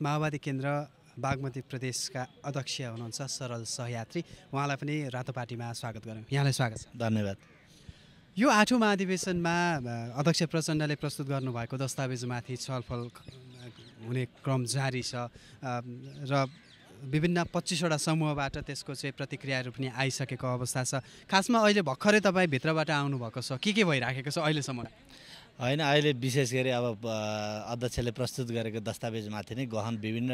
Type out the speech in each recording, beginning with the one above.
माओवादी केन्द्र बागमती प्रदेशका अध्यक्ष हुनुहुन्छ सरल सहयात्री। उहाँलाई पनि रातो पार्टीमा स्वागत गरौँ। यहाँलाई स्वागत छ। धन्यवाद। यो आठौँ महाधिवेशनमा अध्यक्ष प्रचण्डले प्रस्तुत गर्नुभएको दस्तावेजमाथि छलफल हुने क्रम जारी छ। र विभिन्न पच्चिसवटा समूहबाट त्यसको चाहिँ प्रतिक्रियाहरू पनि आइसकेको अवस्था छ। खासमा अहिले भर्खरै तपाईँ भित्रबाट आउनुभएको छ। के के भइराखेको छ अहिलेसम्म होइन अहिले विशेष गरी अब अध्यक्षले प्रस्तुत गरेको दस्तावेजमाथि नै गहन विभिन्न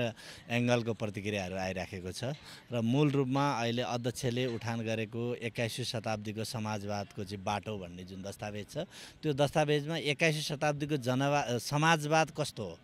एङ्गलको प्रतिक्रियाहरू आइराखेको छ र मूल रूपमा अहिले अध्यक्षले उठान गरेको एक्काइसौँ शताब्दीको समाजवादको चाहिँ बाटो भन्ने जुन दस्तावेज छ त्यो दस्तावेजमा एक्काइसौँ शताब्दीको जनवा समाजवाद कस्तो हो?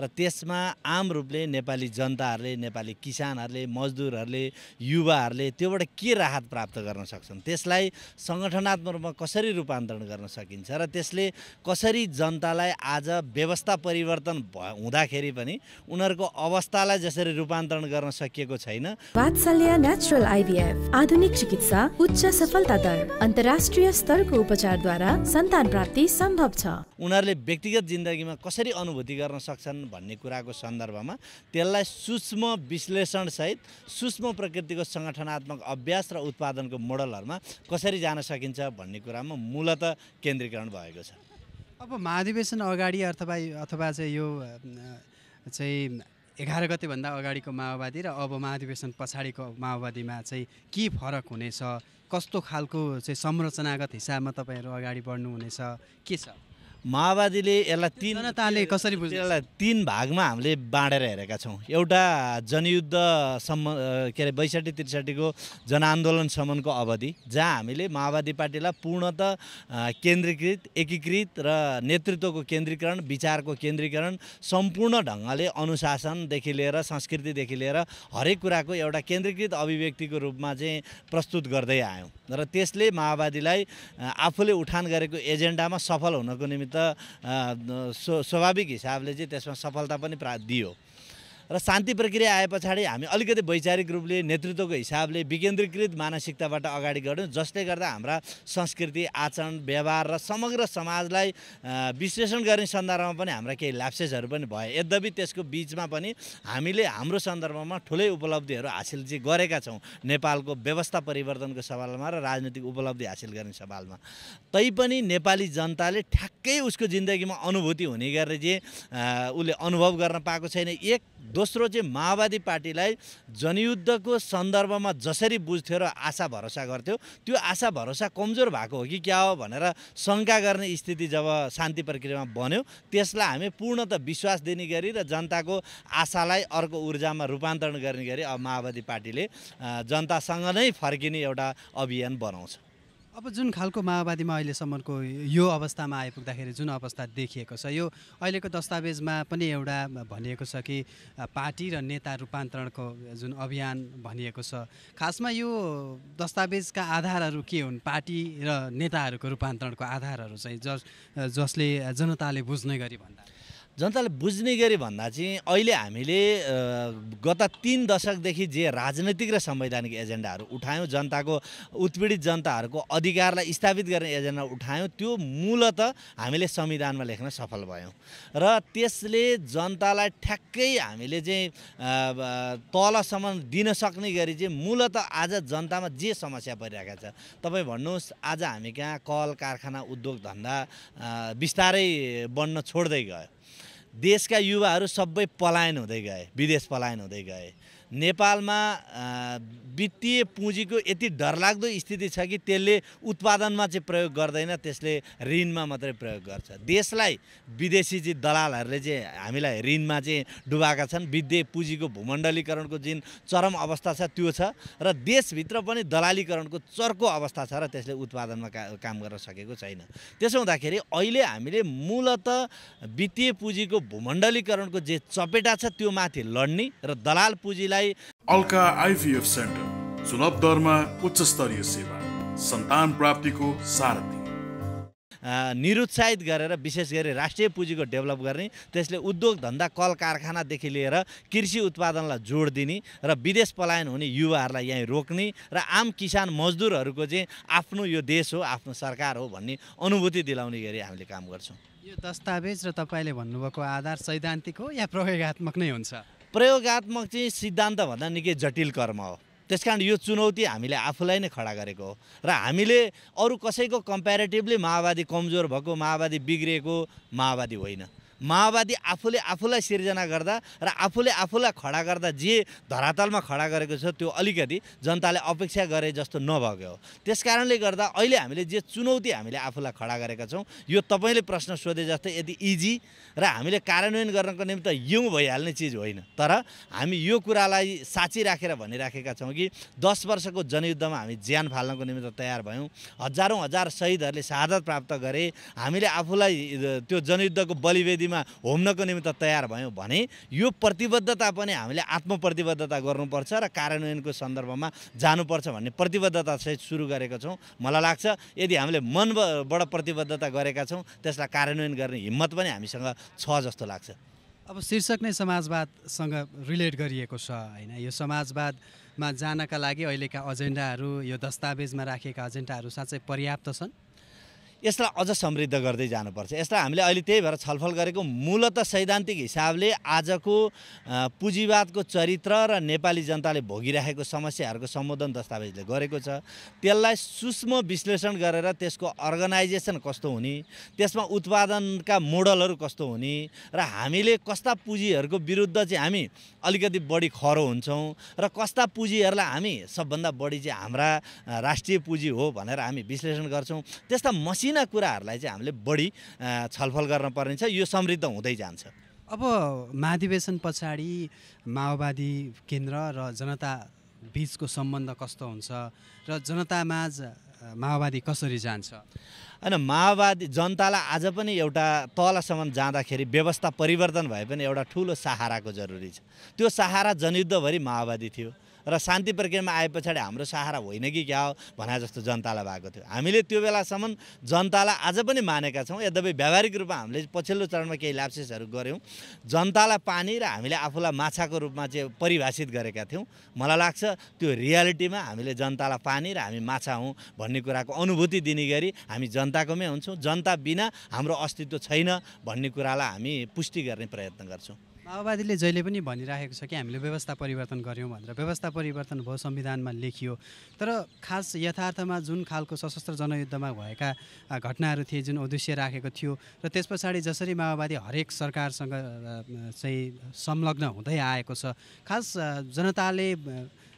र त्यसमा आम रूपले नेपाली जनताहरूले नेपाली किसानहरूले मजदुरहरूले युवाहरूले त्योबाट के राहत प्राप्त गर्न सक्छन्? त्यसलाई सङ्गठनात्मक रूपमा कसरी रूपान्तरण गर्न सकिन्छ? र त्यसले कसरी जनतालाई आज व्यवस्था परिवर्तन भ हुँदाखेरि पनि उनीहरूको अवस्थालाई जसरी रूपान्तरण गर्न सकिएको छैन वात्सल्य नेचुरल आइभीएफ आधुनिक चिकित्सा उच्च सफलता दर अन्तर्राष्ट्रिय स्तरको उपचारद्वारा सन्तान प्राप्ति सम्भव छ। उनीहरूले व्यक्तिगत जिन्दगीमा कसरी अनुभूति गर्न सक्छन् भन्ने कुराको सन्दर्भमा त्यसलाई सूक्ष्म विश्लेषणसहित सूक्ष्म प्रकृतिको सङ्गठनात्मक अभ्यास र उत्पादनको मोडलहरूमा कसरी जान सकिन्छ भन्ने कुरामा मूलत केन्द्रीकरण भएको छ। अब महाधिवेशन अगाडि अथवा अथवा चाहिँ यो चाहिँ एघार गतेभन्दा अगाडिको माओवादी र अब महाधिवेशन पछाडिको माओवादीमा चाहिँ के फरक हुनेछ कस्तो खालको चाहिँ संरचनागत हिसाबमा तपाईँहरू अगाडि बढ्नुहुनेछ के छ? माओवादीले यसलाई तिन जनताले कसरी बुझ्छ? यसलाई तिन भागमा हामीले बाँडेर हेरेका छौँ। एउटा जनयुद्धसम्म के अरे बैसठी त्रिसठीको जनआन्दोलनसम्मको अवधि जहाँ हामीले माओवादी पार्टीलाई पूर्णत केन्द्रीकृत एकीकृत र नेतृत्वको केन्द्रीकरण विचारको केन्द्रीकरण सम्पूर्ण ढङ्गले अनुशासनदेखि लिएर संस्कृतिदेखि लिएर हरेक कुराको एउटा केन्द्रीकृत अभिव्यक्तिको रूपमा चाहिँ प्रस्तुत गर्दै आयौँ। र त्यसले माओवादीलाई आफूले उठान गरेको एजेन्डामा सफल हुनको निमित्त स्वाभाविक हिसाबले चाहिँ त्यसमा सफलता पनि प्रा दियो। र शान्ति प्रक्रिया आए पछाडि हामी अलिकति वैचारिक रूपले नेतृत्वको हिसाबले विकेन्द्रीकृत मानसिकताबाट अगाडि गढ्यौँ जसले गर्दा हाम्रा संस्कृति आचरण व्यवहार र समग्र समाजलाई विश्लेषण गर्ने सन्दर्भमा पनि हाम्रा केही ल्याप्सेसहरू पनि भए। यद्यपि त्यसको बिचमा पनि हामीले हाम्रो सन्दर्भमा ठुलै उपलब्धिहरू हासिल चाहिँ गरेका छौँ नेपालको व्यवस्था परिवर्तनको सवालमा र राजनीतिक उपलब्धि हासिल गर्ने सवालमा। तैपनि नेपाली जनताले ठ्याक्कै उसको जिन्दगीमा अनुभूति हुने गरेर चाहिँ उसले अनुभव गर्न पाएको छैन। एक दोस्रो चाहिँ माओवादी पार्टीलाई जनयुद्धको सन्दर्भमा जसरी बुझ्थ्यो र आशा भरोसा गर्थ्यो त्यो आशा भरोसा कमजोर भएको हो कि क्या हो भनेर शङ्का गर्ने स्थिति जब शान्ति प्रक्रियामा बन्यो त्यसलाई हामी पूर्णत विश्वास दिने गरी र जनताको आशालाई अर्को ऊर्जामा रूपान्तरण गर्ने गरी अब माओवादी पार्टीले जनतासँग नै फर्किने एउटा अभियान बनाउँछ। अब जुन खालको माओवादीमा अहिलेसम्मको यो अवस्थामा आइपुग्दाखेरि जुन अवस्था देखिएको छ यो अहिलेको दस्तावेजमा पनि एउटा भनिएको छ कि पार्टी र नेता रूपान्तरणको जुन अभियान भनिएको छ खासमा यो दस्तावेजका आधारहरू के हुन्? पार्टी र नेताहरूको रूपान्तरणको आधारहरू चाहिँ जस जसले जनताले बुझ्ने गरी भन्दा। जनताले बुझ्ने गरी भन्दा चाहिँ अहिले हामीले गत तिन दशकदेखि जे राजनैतिक र संवैधानिक एजेन्डाहरू उठायौँ जनताको उत्पीडित जनताहरूको अधिकारलाई स्थापित गर्ने एजेन्डा उठायौँ त्यो मूलत हामीले संविधानमा लेख्न सफल भयौँ। र त्यसले जनतालाई ठ्याक्कै हामीले चाहिँ तलसम्म दिन सक्ने गरी चाहिँ मूलत आज जनतामा जे समस्या परिरहेका छ तपाईँ भन्नुहोस् आज हामी कहाँ कल कारखाना उद्योग धन्दा बिस्तारै बढ्न छोड्दै गयो। देशका युवाहरू सबै पलायन हुँदै गए विदेश पलायन हुँदै गए। नेपालमा वित्तीय पुँजीको यति डरलाग्दो स्थिति छ कि त्यसले उत्पादनमा चाहिँ प्रयोग गर्दैन त्यसले ऋणमा मात्रै प्रयोग गर्छ। देशलाई विदेशी चाहिँ दलालहरूले चाहिँ हामीलाई ऋणमा चाहिँ डुबाएका छन् विद्य पुँजीको भूमण्डलीकरणको जुन चरम अवस्था छ त्यो छ र देशभित्र पनि दलालीकरणको चर्को अवस्था छ र त्यसले उत्पादनमा काम गर्न सकेको छैन। त्यसो हुँदाखेरि अहिले हामीले मूलत वित्तीय पुँजीको भूमण्डलीकरणको जे चपेटा छ त्यो माथि लड्ने र दलाल पुँजीलाई अल्का आइभीएफ सेन्टर सुलभ दरमा उच्च स्तरीय सेवा सन्तान प्राप्तिको सारथी। निरुत्साहित गरेर विशेष गरी राष्ट्रिय पुँजीको डेभलप गर्ने त्यसले उद्योग धन्दा कल कारखानादेखि लिएर कृषि उत्पादनलाई जोड दिने र विदेश पलायन हुने युवाहरूलाई यहीँ रोक्ने र आम किसान मजदुरहरूको चाहिँ आफ्नो यो देश हो आफ्नो सरकार हो भन्ने अनुभूति दिलाउने गरी हामीले काम गर्छौँ। यो दस्तावेज र तपाईँले भन्नुभएको आधार सैद्धान्तिक हो या प्रयोगात्मक नै हुन्छ? प्रयोगत्मक चाहिँ सिद्धान्तभन्दा निकै जटिल कर्म हो। त्यस कारण यो चुनौती हामीले आफूलाई नै खडा गरेको हो। र हामीले अरू कसैको कम्पेरिटिभली माओवादी कमजोर भएको माओवादी बिग्रिएको माओवादी होइन। माओवादी आफूले आफूलाई सिर्जना गर्दा र आफूले आफूलाई खडा गर्दा जे धरातलमा खडा गरेको छ त्यो अलिकति जनताले अपेक्षा गरे जस्तो नभएको हो। त्यस कारणले गर्दा अहिले हामीले जे चुनौती हामीले आफूलाई खडा गरेका छौँ यो तपाईँले प्रश्न सोधे जस्तै यदि इजी र हामीले कार्यान्वयन गर्नको निमित्त युङ भइहाल्ने चिज होइन। तर हामी यो कुरालाई साँची राखेर भनिराखेका छौँ कि दस वर्षको जनयुद्धमा हामी ज्यान फाल्नको निमित्त तयार भयौँ। हजारौँ हजार शहीदहरूले शहादत प्राप्त गरे। हामीले आफूलाई त्यो जनयुद्धको बलिवेदी मा होम्नको निमित्त तयार भयौँ भने यो प्रतिबद्धता पनि हामीले आत्मप्रतिबद्धता गर्नुपर्छ र कार्यान्वयनको सन्दर्भमा जानुपर्छ भन्ने प्रतिबद्धतासहित सुरु गरेका छौँ। मलाई लाग्छ यदि हामीले मनबाट प्रतिबद्धता गरेका छौँ त्यसलाई कार्यान्वयन गर्ने हिम्मत पनि हामीसँग छ जस्तो लाग्छ। अब शीर्षक नै समाजवादसँग रिलेट गरिएको छ होइन? यो समाजवादमा जानका लागि अहिलेका एजेन्डाहरू यो दस्तावेजमा राखिएका एजेन्डाहरू साँच्चै पर्याप्त छन्। यसलाई अझ समृद्ध गर्दै जानुपर्छ। यसलाई हामीले अहिले त्यही भएर छलफल गरेको मूलत सैद्धान्तिक हिसाबले आजको पुँजीवादको चरित्र र नेपाली जनताले भोगिराखेको समस्याहरूको सम्बोधन दस्तावेजले गरेको छ। त्यसलाई सूक्ष्म विश्लेषण गरेर त्यसको अर्गनाइजेसन कस्तो हुने त्यसमा उत्पादनका मोडलहरू कस्तो हुने र हामीले कस्ता पुँजीहरूको विरुद्ध चाहिँ हामी अलिकति बढी खरो हुन्छौँ र कस्ता पुँजीहरूलाई हामी सबभन्दा बढी चाहिँ हाम्रा राष्ट्रिय पुँजी हो भनेर हामी विश्लेषण गर्छौँ। त्यस्ता मसिन मसिना कुराहरूलाई चाहिँ हामीले बढी छलफल गर्न पर्ने छ यो समृद्ध हुँदै जान्छ। अब महाधिवेशन पछाडि माओवादी केन्द्र र जनता बिचको सम्बन्ध कस्तो हुन्छ र जनतामाझ माओवादी कसरी जान्छ? होइन माओवादी जनतालाई आज पनि एउटा तलसम्म जाँदाखेरि व्यवस्था परिवर्तन भए पनि एउटा ठुलो सहाराको जरुरी छ। त्यो सहारा जनयुद्धभरि माओवादी थियो। र शान्ति प्रक्रियामा आए पछाडि हाम्रो सहारा होइन कि क्या हो भने जस्तो जनतालाई भएको थियो। हामीले त्यो बेलासम्म जनतालाई आज पनि मानेका छौँ। यद्यपि व्यावहारिक रूपमा हामीले पछिल्लो चरणमा केही ल्याप्सेसहरू गऱ्यौँ। जनतालाई पानी र हामीले आफूलाई माछाको रूपमा चाहिँ परिभाषित गरेका थियौँ। मलाई लाग्छ त्यो रियालिटीमा हामीले जनतालाई पानी र हामी माछा हौँ भन्ने कुराको अनुभूति दिने गरी हामी जनताकोमै हुन्छौँ। जनता बिना हाम्रो अस्तित्व छैन भन्ने कुरालाई हामी पुष्टि गर्ने प्रयत्न गर्छौँ। माओवादीले जहिले पनि भनिराखेको छ कि हामीले व्यवस्था परिवर्तन गऱ्यौँ भनेर। व्यवस्था परिवर्तन भयो संविधानमा लेखियो। तर खास यथार्थमा जुन खालको सशस्त्र जनयुद्धमा भएका घटनाहरू थिए जुन उद्देश्य राखेको थियो र त्यस पछाडि जसरी माओवादी हरेक सरकारसँग चाहिँ संलग्न हुँदै आएको छ खास जनताले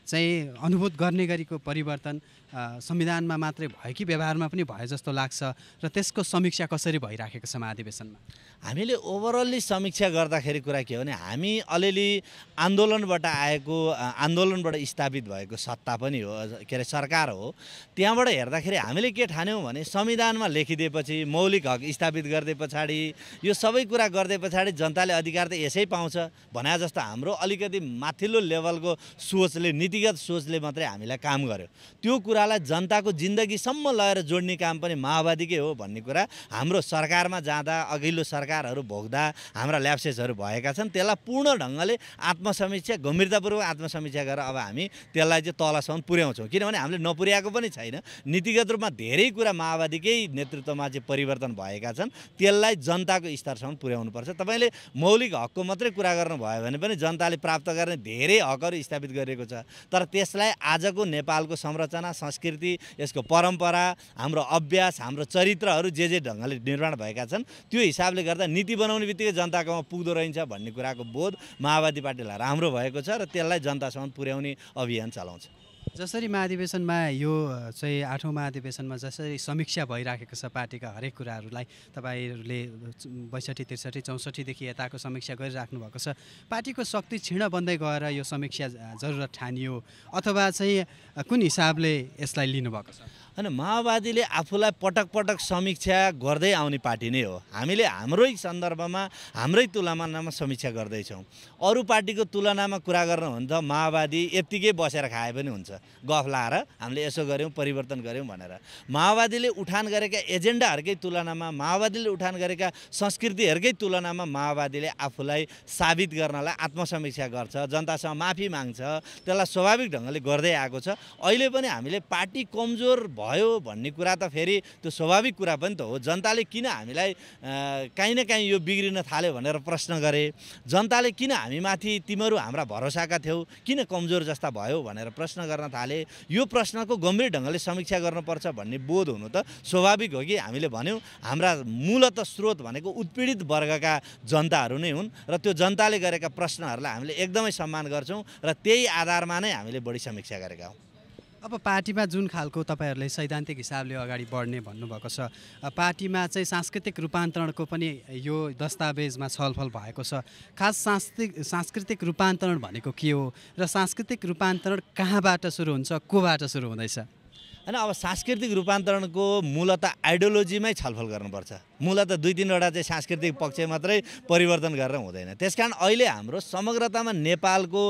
चाहिँ अनुभूत गर्ने गरीको परिवर्तन संविधानमा मात्रै भयो कि व्यवहारमा पनि भयो जस्तो लाग्छ र त्यसको समीक्षा कसरी भइराखेको छ महाधिवेशनमा? हामीले ओभरअल्ली समीक्षा गर्दाखेरि कुरा के हो भने हामी अलिअलि आन्दोलनबाट आएको आन्दोलनबाट स्थापित भएको सत्ता पनि हो के अरे सरकार हो। त्यहाँबाट हेर्दाखेरि हामीले के ठान्यौँ भने संविधानमा लेखिदिएपछि मौलिक हक स्थापित गरिदिए पछाडि यो सबै कुरा गरिदिए पछाडि जनताले अधिकार त यसै पाउँछ। भने जस्तो हाम्रो अलिकति माथिल्लो लेभलको सोचले नीतिगत सोचले मात्रै हामीलाई काम गर्यो। त्यो कुरालाई जनताको जिन्दगीसम्म लगेर जोड्ने काम पनि माओवादीकै हो भन्ने कुरा हाम्रो सरकारमा जाँदा अघिल्लो सरकारहरू भोग्दा हाम्रा ल्याप्सेसहरू भएका छन् त्यसलाई पूर्ण ढङ्गले आत्मसमीक्षा गम्भीरतापूर्वक आत्मसमीक्षा गरेर अब हामी त्यसलाई चाहिँ तलसम्म पुर्याउँछौँ। किनभने हामीले नपुर्याएको पनि छैन। नीतिगत रूपमा धेरै कुरा माओवादीकै नेतृत्वमा चाहिँ परिवर्तन भएका छन्। त्यसलाई जनताको स्तरसम्म पुर्याउनुपर्छ। तपाईँले मौलिक हकको मात्रै कुरा गर्नुभयो भने पनि जनताले प्राप्त गर्ने धेरै हकहरू स्थापित गरिएको छ। तर त्यसलाई आजको नेपालको संरचना संस्कृति यसको परम्परा हाम्रो अभ्यास हाम्रो चरित्रहरू जे जे ढङ्गले निर्माण भएका छन् त्यो हिसाबले गर्दा नीति बनाउने बित्तिकै जनताकोमा पुग्दो रहन्छ भन्ने कुराको बोध माओवादी पार्टीलाई राम्रो भएको छ र त्यसलाई जनतासम्म पुर्याउने अभियान चलाउँछ। जसरी महाधिवेशनमा यो चाहिँ आठौँ महाधिवेशनमा जसरी समीक्षा भइराखेको छ पार्टीका हरेक कुराहरूलाई तपाईँहरूले बैसठी त्रिसठी चौसठीदेखि यताको समीक्षा गरिराख्नु भएको छ। पार्टीको शक्ति क्षीण बन्दै गएर यो समीक्षा जरुरत ठानियो अथवा चाहिँ कुन हिसाबले यसलाई लिनुभएको छ? होइन माओवादीले आफूलाई पटक पटक समीक्षा गर्दै आउने पार्टी नै हो। हामीले हाम्रै सन्दर्भमा हाम्रै तुलनामा समीक्षा गर्दैछौँ। अरू पार्टीको तुलनामा कुरा गर्नु भने त माओवादी यत्तिकै बसेर खाए पनि हुन्छ। गफ लाएर हामीले यसो गऱ्यौँ परिवर्तन गऱ्यौँ भनेर। माओवादीले उठान गरेका एजेन्डाहरूकै तुलनामा माओवादीले उठान गरेका संस्कृतिहरूकै तुलनामा माओवादीले आफूलाई साबित गर्नलाई आत्मसमीक्षा गर्छ जनतासँग माफी माग्छ त्यसलाई स्वाभाविक ढङ्गले गर्दै आएको छ। अहिले पनि हामीले पार्टी कमजोर भयो भन्ने कुरा त फेरि त्यो स्वाभाविक कुरा पनि त हो। जनताले किन हामीलाई काहीँ न काहीँ यो बिग्रिन थाल्यो भनेर प्रश्न गरे? जनताले किन हामीमाथि तिमीहरू हाम्रा भरोसाका थियौ? किन कमजोर जस्ता भयो भनेर प्रश्न गर्न थाले? यो प्रश्नको गम्भीर ढङ्गले समीक्षा गर्नुपर्छ भन्ने बोध हुनु त स्वाभाविक हो कि हामीले भन्यौँ? हाम्रा मूलत स्रोत भनेको उत्पीडित वर्गका जनताहरू नै हुन् र त्यो जनताले गरेका प्रश्नहरूलाई हामीले एकदमै सम्मान गर्छौँ र त्यही आधारमा नै हामीले बढी समीक्षा गरेका हौँ। अब पार्टीमा जुन खालको तपाईँहरूले सैद्धान्तिक हिसाबले अगाडि बढ्ने भन्नुभएको छ पार्टीमा चाहिँ सांस्कृतिक रूपान्तरणको पनि यो दस्तावेजमा छलफल भएको छ। खास सांस्कृतिक सांस्कृतिक रूपान्तरण भनेको के हो र सांस्कृतिक रूपान्तरण कहाँबाट सुरु हुन्छ कोबाट सुरु हुँदैछ? होइन अब सांस्कृतिक रूपान्तरणको मूलत आइडियोलोजीमै छलफल गर्नुपर्छ। मूलत दुई तिनवटा चाहिँ सांस्कृतिक पक्ष मात्रै परिवर्तन गरेर हुँदैन। त्यस कारण अहिले हाम्रो समग्रतामा नेपालको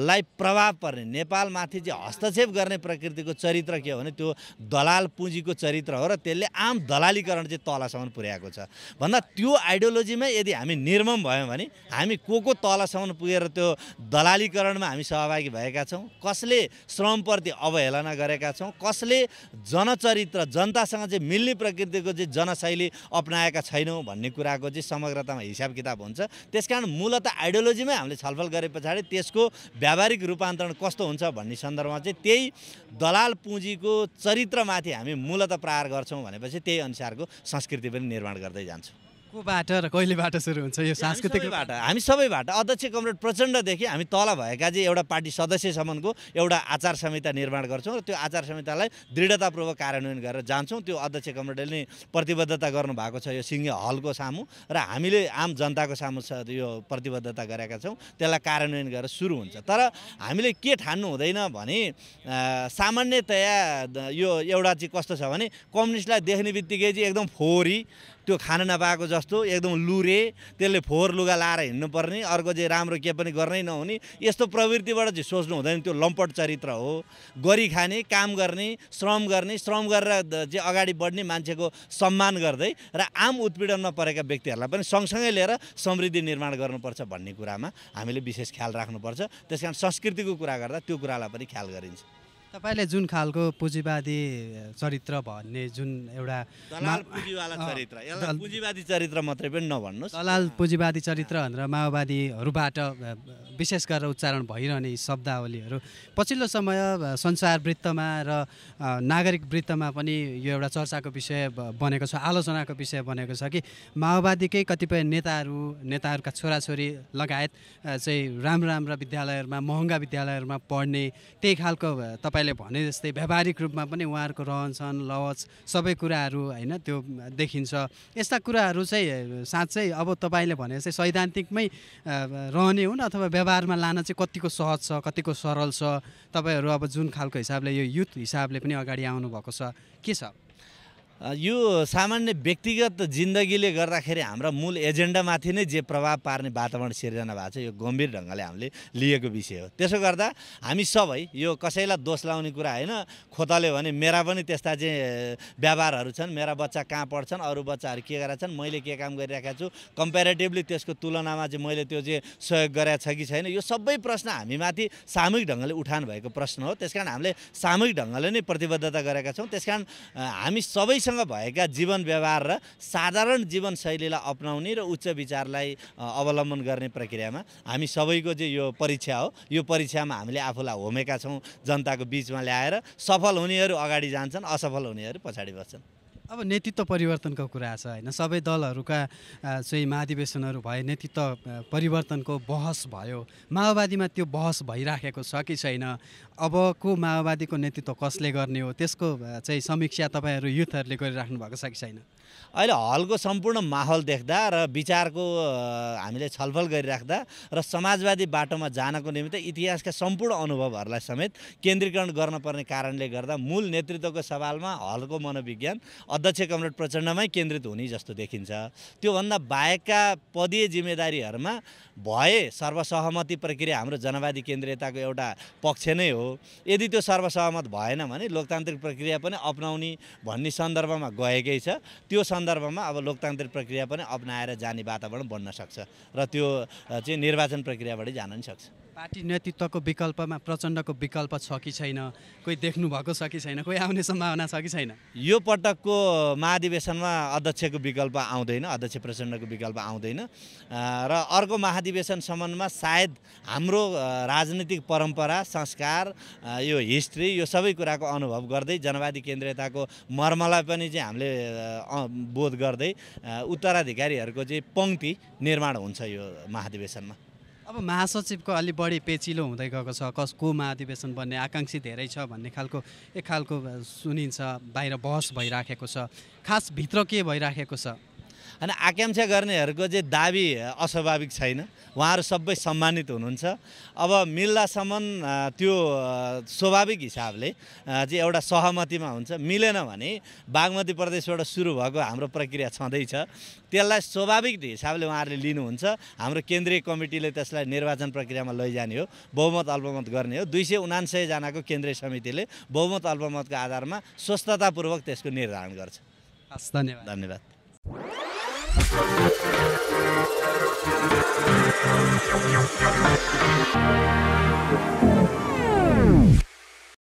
लाई प्रभाव पर्ने नेपालमाथि चाहिँ हस्तक्षेप गर्ने प्रकृतिको चरित्र के हो भने त्यो दलाल पुँजीको चरित्र हो र त्यसले आम दलालीकरण चाहिँ तलसम्म पुर्याएको छ। भन्दा त्यो आइडियोलोजीमै यदि हामी निर्मम भयौँ भने हामी को को तलसम्म पुगेर त्यो दलालीकरणमा हामी सहभागी भएका छौँ? कसले श्रमप्रति अवहेलना गरेका छौँ? कसले जनचरित्र जनतासँग चाहिँ मिल्ने प्रकृतिको चाहिँ जनशैली अप्नाएका छैनौँ भन्ने कुराको चाहिँ समग्रतामा हिसाब किताब हुन्छ। त्यस कारण मूलत आइडियोलोजीमै हामीले छलफल गरे पछाडि त्यसको व्यावहारिक रूपान्तरण कस्तो हुन्छ भन्ने सन्दर्भमा चाहिँ त्यही दलाल पुँजीको चरित्रमाथि हामी मूलत प्रहार गर्छौँ भनेपछि त्यही अनुसारको संस्कृति पनि निर्माण गर्दै जान्छौँ। कोबाट र कहिलेबाट सुरु हुन्छ यो सांस्कृतिक हामी सबैबाट हामी सबैबाट। अध्यक्ष कमरेड प्रचण्डदेखि हामी तल भएका चाहिँ एउटा पार्टी सदस्यसम्मको एउटा आचार संहिता निर्माण गर्छौँ र त्यो आचार संहितालाई दृढतापूर्वक कार्यान्वयन गरेर जान्छौँ। त्यो अध्यक्ष कमरेडले नै प्रतिबद्धता गर्नुभएको छ यो सिङ्गे हलको सामु र हामीले आम जनताको सामु यो प्रतिबद्धता गरेका छौँ। त्यसलाई कार्यान्वयन गरेर सुरु हुन्छ। तर हामीले के ठान्नु हुँदैन भने सामान्यतया यो एउटा चाहिँ कस्तो छ भने कम्युनिस्टलाई देख्ने बित्तिकै चाहिँ एकदम फोहोरी त्यो खान नपाएको जस्तो एकदम लुरे त्यसले फोहोर लुगा लाएर हिँड्नुपर्ने अर्को चाहिँ राम्रो के पनि गर्नै नहुने यस्तो प्रवृत्तिबाट चाहिँ सोच्नु हुँदैन त्यो लम्पट चरित्र हो। गरी खाने काम गर्ने श्रम गर्ने श्रम गरेर चाहिँ अगाडि बढ्ने मान्छेको सम्मान गर्दै र आम उत्पीडनमा परेका व्यक्तिहरूलाई पनि सँगसँगै लिएर समृद्धि निर्माण गर्नुपर्छ भन्ने कुरामा हामीले विशेष ख्याल राख्नुपर्छ। त्यस कारण संस्कृतिको कुरा गर्दा त्यो कुरालाई पनि ख्याल गरिन्छ। तपाईँले जुन खालको पुँजीवादी चरित्र भन्ने जुन एउटा चरित्र। पुँजीवादी चरित्र मात्रै पनि नभन्नुहोस्। दलाल पुँजीवादी चरित्र भनेर माओवादीहरूबाट विशेष गरेर उच्चारण भइरहने शब्दावलीहरू। पछिल्लो समय संसार वृत्तमा र नागरिक वृत्तमा पनि यो एउटा चर्चाको विषय बनेको छ आलोचनाको विषय बनेको छ कि माओवादीकै कतिपय नेताहरू नेताहरूका छोराछोरी लगायत चाहिँ राम्रो राम्रा विद्यालयहरूमा महँगा विद्यालयहरूमा पढ्ने त्यही खालको अ, तपाईँले भने जस्तै व्यावहारिक रूपमा पनि उहाँहरूको रहनसहन लवज सबै कुराहरू होइन त्यो देखिन्छ। यस्ता कुराहरू चाहिँ साँच्चै अब तपाईँले भने जस्तै सैद्धान्तिकमै रहने हुन् अथवा व्यवहारमा लान चाहिँ कतिको सहज छ कतिको सरल छ? तपाईँहरू अब जुन खालको हिसाबले यो युथ हिसाबले पनि अगाडि आउनुभएको छ। के छ? यो सामान्य व्यक्तिगत जिन्दगीले गर्दाखेरि हाम्रा मूल एजेन्डामाथि नै जे प्रभाव पार्ने वातावरण सिर्जना भएको छ यो गम्भीर ढङ्गले हामीले लिएको विषय हो। त्यसो गर्दा हामी सबै यो कसैलाई दोष लाउने कुरा होइन खोतल्यो भने मेरा पनि त्यस्ता चाहिँ व्यवहारहरू छन् मेरा बच्चा कहाँ पढ्छन् अरू बच्चाहरू के गरेका छन् मैले के काम गरिरहेको छु कम्पेरिटिभली त्यसको तुलनामा चाहिँ मैले त्यो चाहिँ सहयोग गरेको छ कि छैन यो सबै प्रश्न हामीमाथि सामूहिक ढङ्गले उठान भएको प्रश्न हो। त्यस हामीले सामूहिक ढङ्गले नै प्रतिबद्धता गरेका छौँ। त्यस हामी सबैसँग भएका जीवन व्यवहार र साधारण जीवनशैलीलाई अप्नाउने र उच्च विचारलाई अवलम्बन गर्ने प्रक्रियामा हामी सबैको चाहिँ यो परीक्षा हो। यो परीक्षामा हामीले आफूलाई होमेका छौँ जनताको बिचमा ल्याएर सफल हुनेहरू अगाडि जान्छन् असफल हुनेहरू पछाडि बस्छन्। अब नेतृत्व परिवर्तनको कुरा छ होइन। सबै दलहरूका चाहिँ महाधिवेशनहरू भए नेतृत्व परिवर्तनको बहस भयो। माओवादीमा त्यो बहस भइराखेको छ कि छैन? अबको माओवादीको नेतृत्व कसले गर्ने हो? त्यसको चाहिँ समीक्षा तपाईँहरू युथहरूले गरिराख्नु भएको छ कि छैन? अहिले हलको सम्पूर्ण माहौल देख्दा र विचारको हामीले छलफल गरिराख्दा र समाजवादी बाटोमा जानको निमित्त इतिहासका सम्पूर्ण अनुभवहरूलाई समेत केन्द्रीकरण गर्नुपर्ने कारणले गर्दा मूल नेतृत्वको सवालमा हलको मनोविज्ञान अध्यक्ष कमरेड प्रचण्डमै केन्द्रित हुने जस्तो देखिन्छ। त्योभन्दा बाहेकका पदीय जिम्मेदारीहरूमा भए सर्वसहमति प्रक्रिया हाम्रो जनवादी केन्द्रीयताको एउटा पक्ष नै हो। यदि त्यो सर्वसहमत भएन भने लोकतान्त्रिक प्रक्रिया पनि अप्नाउने भन्ने सन्दर्भमा गएकै छ। त्यो सन्दर्भमा अब लोकतान्त्रिक प्रक्रिया पनि अप्नाएर जाने वातावरण बन्न सक्छ र त्यो चाहिँ निर्वाचन प्रक्रियाबाटै जान पनि सक्छ। पार्टी नेतृत्वको विकल्पमा प्रचण्डको विकल्प छ कि छैन? कोही देख्नु भएको छ कि छैन? कोही आउने सम्भावना छ कि छैन? यो पटकको महाधिवेशनमा अध्यक्षको विकल्प आउँदैन अध्यक्ष प्रचण्डको विकल्प आउँदैन। र अर्को महाधिवेशनसम्ममा सायद हाम्रो राजनीतिक परम्परा संस्कार यो हिस्ट्री यो सबै कुराको अनुभव गर्दै जनवादी केन्द्रीयताको मर्मलाई पनि चाहिँ हामीले बोध गर्दै उत्तराधिकारीहरूको चाहिँ पङ्क्ति निर्माण हुन्छ यो महाधिवेशनमा। अब महासचिवको अलि बढी पेचिलो हुँदै गएको छ। कसको महाधिवेशन बन्ने आकाङ्क्षी धेरै छ भन्ने खालको एक खालको सुनिन्छ बाहिर बहस भइराखेको छ। खास भित्र के भइराखेको छ? अनि आकाङ्क्षा गर्नेहरूको चाहिँ दाबी अस्वाभाविक छैन उहाँहरू सबै सम्मानित हुनुहुन्छ। अब मिल्दासम्म त्यो स्वाभाविक हिसाबले चाहिँ एउटा सहमतिमा हुन्छ मिलेन भने बागमती प्रदेशबाट सुरु भएको हाम्रो प्रक्रिया छँदैछ। त्यसलाई स्वाभाविक हिसाबले उहाँहरूले लिनुहुन्छ। हाम्रो केन्द्रीय कमिटीले त्यसलाई निर्वाचन प्रक्रियामा लैजाने हो बहुमत अल्पमत गर्ने हो। दुई सय उनान्सयजनाको केन्द्रीय समितिले बहुमत अल्पमतको आधारमा स्वस्थतापूर्वक त्यसको निर्धारण गर्छ। हस् धन्यवाद। धन्यवाद। Thank you.